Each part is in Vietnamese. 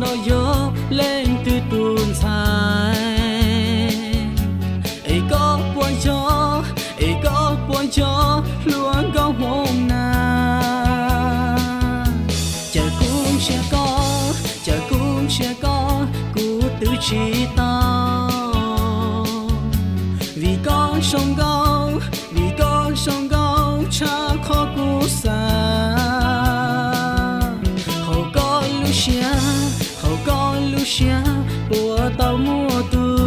nó gió lên từ tuôn dài ấy có quan cho ấy có quan cho luôn có hôm na chờ cũng sẽ có chờ cũng sẽ có cú tự chỉ ta. Vì con sông có xia của tàu mua tu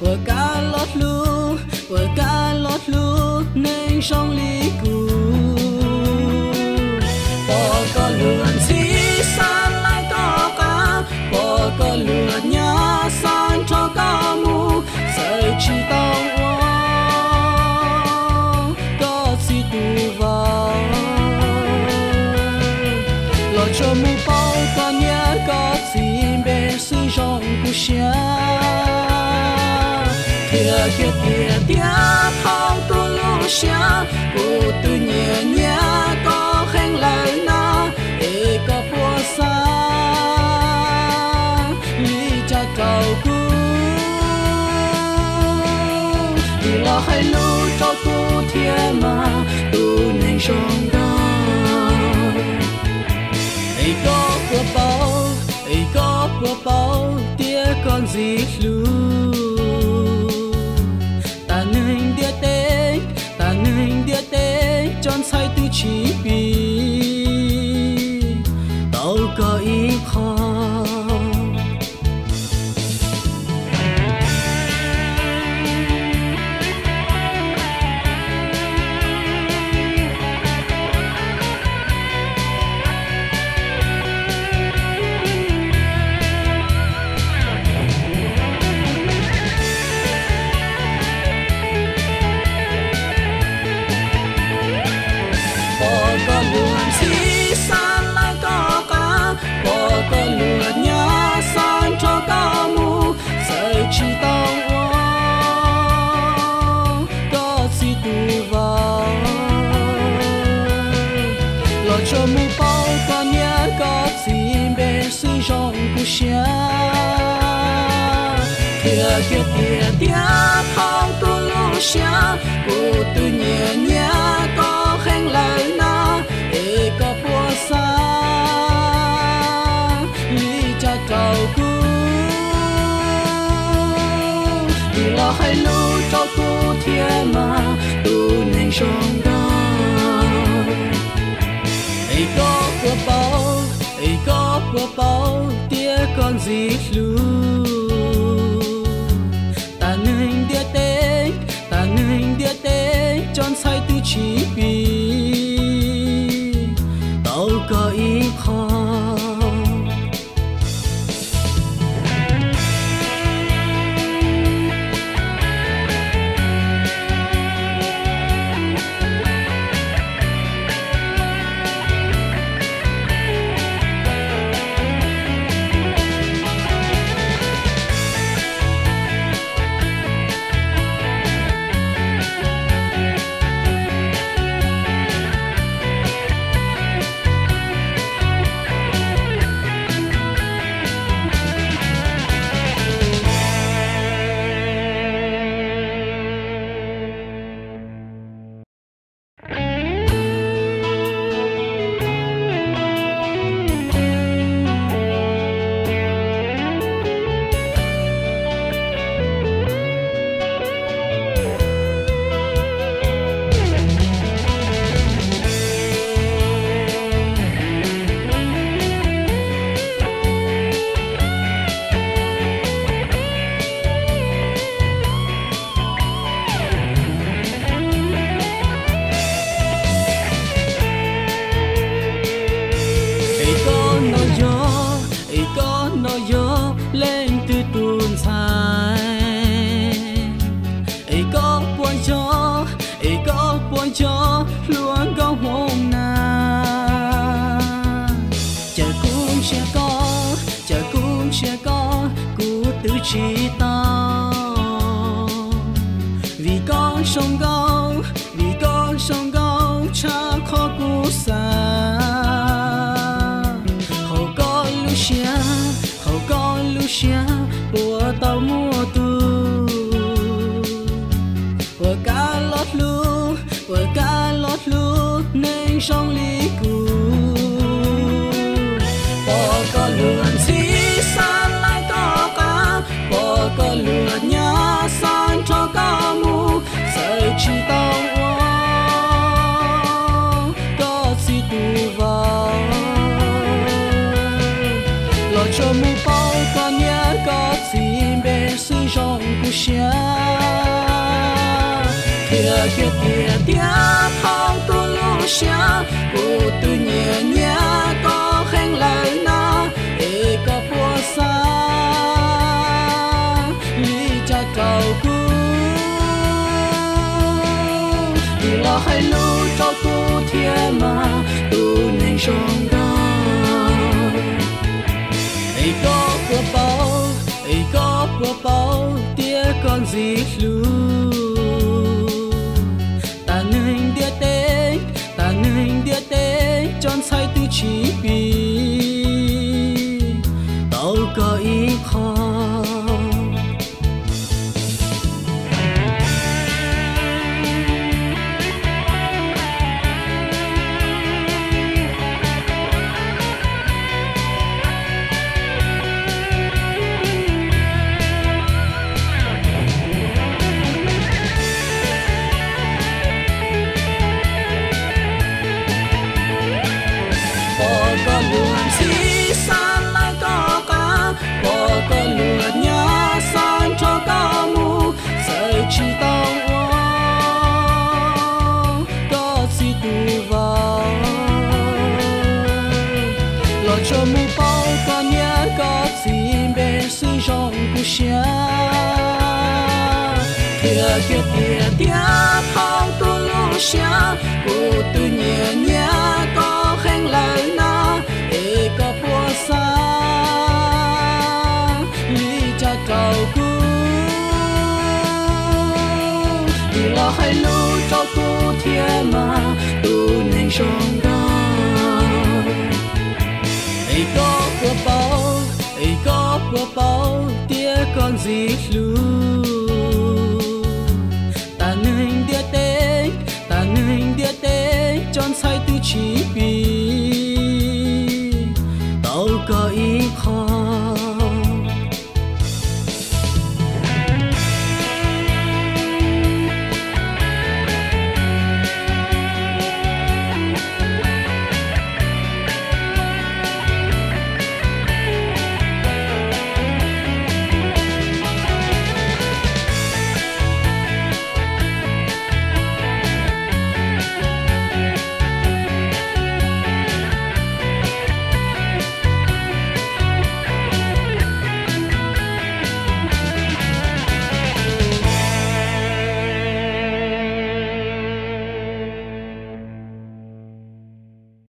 của cá lót lu của cá lót lu nên sông lý cù kia kia kia tia thao tu lu xia. Của tu nhẹ nhẹ, có khen lời na, để có bùa xa lý cha cầu cứu vì lo hay lu cho tu thiên mà, tu nên sống đó ấy có của bao ấy có của bao tia con gì lưu? Sai tu chỉ kia kia kia tia thao tu lu xia. Của tu nhẹ nhẹ có khen lời na, để có bùa xa lý cha cầu cứu vì lo hay lu cho tu thiên mà, tu nên sống đó ấy có của bao ấy có của bao tia con gì lu chờ cũng sẽ có cú tự chỉ tao vì con sông gấu, vì con sông gấu, cha khó cú xa. Hậu con lu xia hậu con lu xia của tàu mua tu của cá lót lu của cá lót lu nên sông lý cù kia kia kia tia phong tu lu xia cụ tu nhẹ nhẹ, có khen lời na e có phua xa lý cha cầu cu đi lo hay lu cho tu thiên mà, tu nên sống đó. E có bùa bao e có bùa bao sai tu chỉ xia kia kia kia tia tu lu xia của tu nhẹ nhẹ có khen lời na để có bùa sa, lý cha cầu cu đi lo hay lu cho tu thiên mà tu nên sống đó. Có của bao có của bao